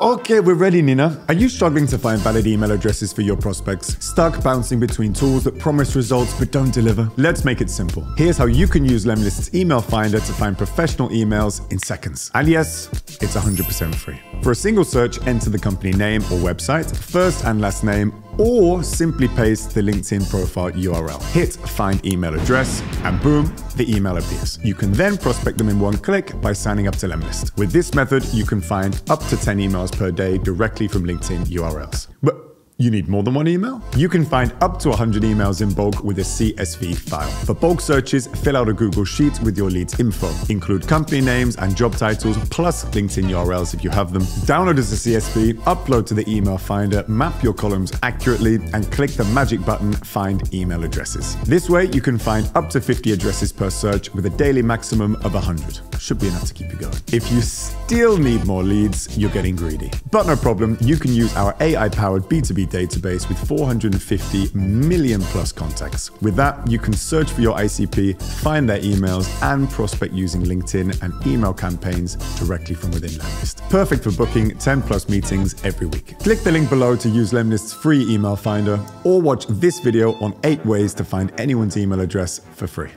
Okay, we're ready, Nina. Are you struggling to find valid email addresses for your prospects? Stuck bouncing between tools that promise results but don't deliver? Let's make it simple. Here's how you can use Lemlist's email finder to find professional emails in seconds. And yes, it's 100% free. For a single search, enter the company name or website, first and last name, or simply paste the LinkedIn profile URL. Hit find email address, and boom, the email appears. You can then prospect them in one click by signing up to Lemlist. With this method, you can find up to 10 emails per day directly from LinkedIn URLs. But you need more than one email? You can find up to 100 emails in bulk with a CSV file. For bulk searches, fill out a Google Sheet with your leads info. Include company names and job titles, plus LinkedIn URLs if you have them. Download as a CSV, upload to the email finder, map your columns accurately, and click the magic button Find Email Addresses. This way, you can find up to 50 addresses per search with a daily maximum of 100. Should be enough to keep you going. If you still need more leads, you're getting greedy. But no problem, you can use our AI-powered B2B database with 450 million plus contacts. With that, you can search for your ICP, find their emails, and prospect using LinkedIn and email campaigns directly from within Lemlist. Perfect for booking 10 plus meetings every week. Click the link below to use Lemlist's free email finder, or watch this video on 8 ways to find anyone's email address for free.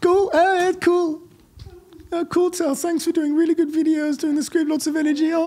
Cool, uh, cool. Uh, cool, Tal. Thanks for doing really good videos, doing the script, lots of energy. Oh.